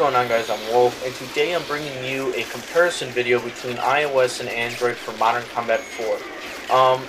Going on guys, I'm Wolf, and today I'm bringing you a comparison video between iOS and Android for Modern Combat 4. Um,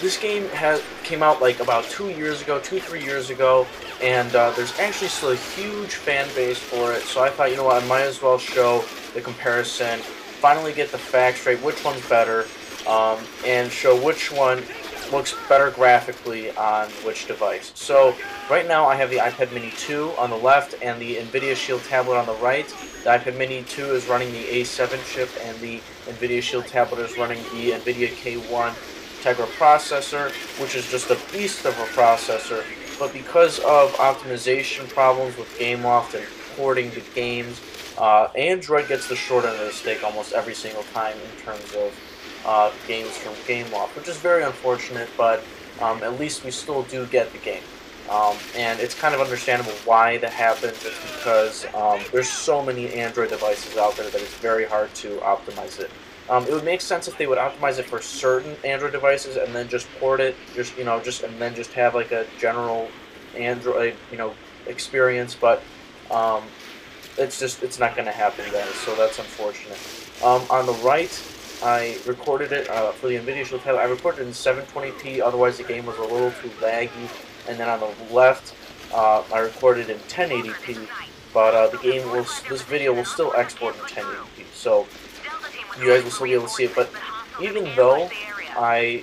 this game has, came out like about two years ago, two, three years ago, and uh, there's actually still a huge fan base for it, so I thought, you know what, I might as well show the comparison, finally get the facts straight, which one's better, um, and show which one looks better graphically on which device. So right now I have the iPad mini 2 on the left and the NVIDIA Shield tablet on the right. The iPad mini 2 is running the A7 chip and the NVIDIA Shield tablet is running the NVIDIA K1 Tegra processor, which is just a beast of a processor. But because of optimization problems with GameLoft and porting the games, uh, Android gets the short end of the stick almost every single time in terms of uh, games from GameLoft, which is very unfortunate, but um, at least we still do get the game. Um, and it's kind of understandable why that happens. It's because um, there's so many Android devices out there that it's very hard to optimize it. Um, it would make sense if they would optimize it for certain Android devices and then just port it, just you know, just and then just have like a general Android, you know, experience. But um, it's just it's not going to happen, then, So that's unfortunate. Um, on the right, I recorded it uh, for the NVIDIA Shield. I recorded in 720p, otherwise the game was a little too laggy. And then on the left, uh, I recorded in 1080p, but uh, the game will, this video will still export in 1080p, so you guys will still be able to see it. But even though I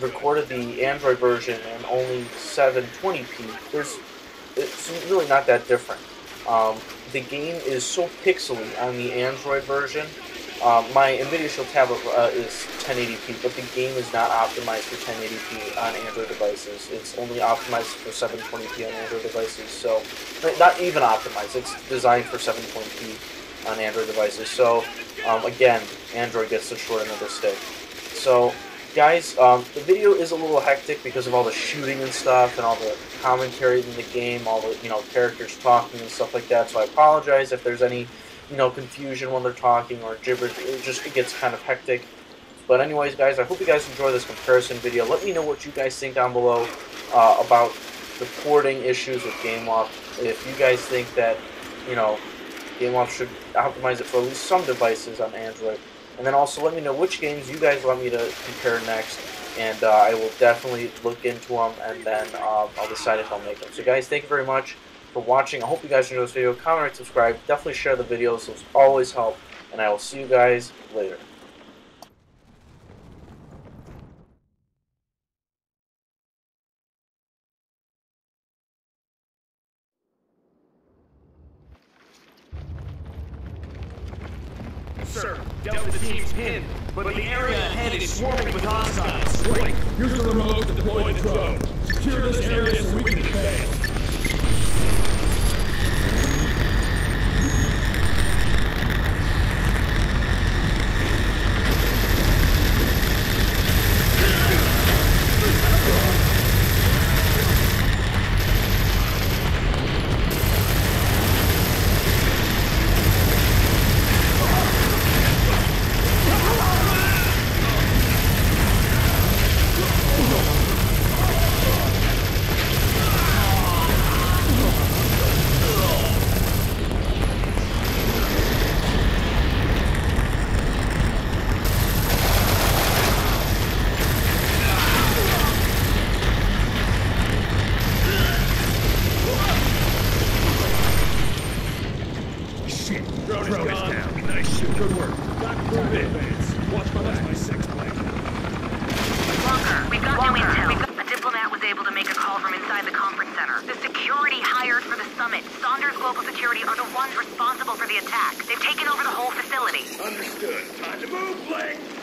recorded the Android version in only 720p, there's it's really not that different. Um, the game is so pixely on the Android version um, my NVIDIA Shield tablet uh, is 1080p, but the game is not optimized for 1080p on Android devices. It's only optimized for 720p on Android devices, so not even optimized. It's designed for 720p on Android devices. So um, again, Android gets the short end of the stick. So guys, um, the video is a little hectic because of all the shooting and stuff and all the commentary in the game, all the you know characters talking and stuff like that. So I apologize if there's any you know, confusion when they're talking or gibberish. It just it gets kind of hectic. But anyways, guys, I hope you guys enjoy this comparison video. Let me know what you guys think down below uh, about the porting issues with GameLoft. If you guys think that, you know, GameLoft should optimize it for at least some devices on Android. And then also let me know which games you guys want me to compare next. And uh, I will definitely look into them and then uh, I'll decide if I'll make them. So guys, thank you very much for watching. I hope you guys enjoyed this video. Comment, rate, subscribe. Definitely share the videos. Those always help. And I will see you guys later. Sir, Delta team's pinned, but the area ahead is swarming with hostiles. Right, here's the remote to deploy the drone. Secure this area so we can advance. Good work. Got move in. Watch my back. my six plane. Walker, we've got new intel. We've got, a diplomat was able to make a call from inside the conference center. The security hired for the summit, Saunders Global Security, are the ones responsible for the attack. They've taken over the whole facility. Understood. Time to move, Blake!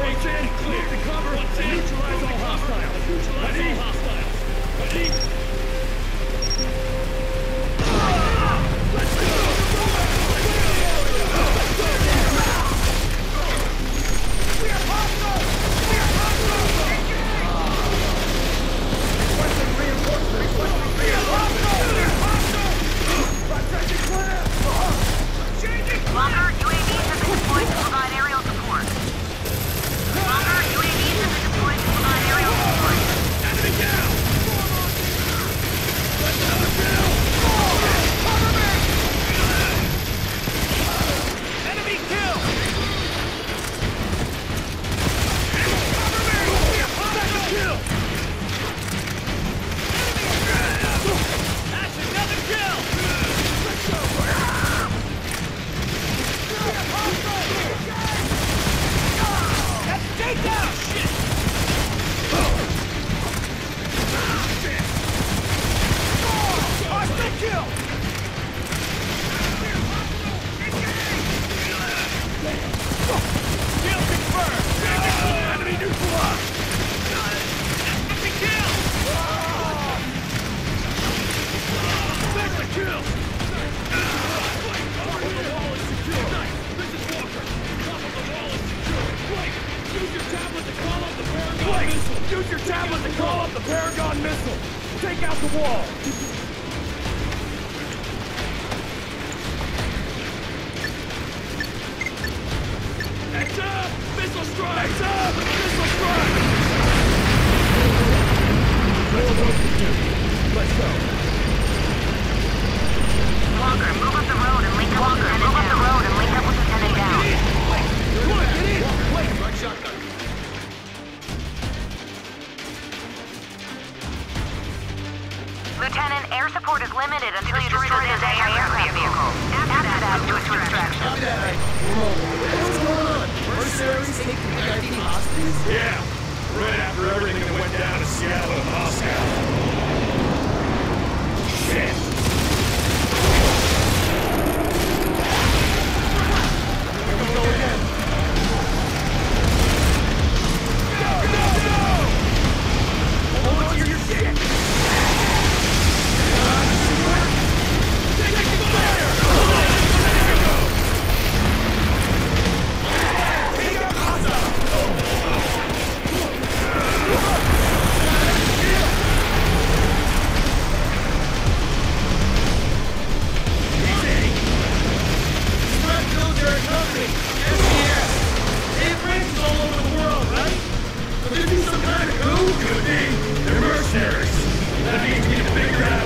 Breach in, clear. To cover. Neutralize all hostiles. Neutralize all Yeah, right after everything that went down in Seattle. That means to a big out.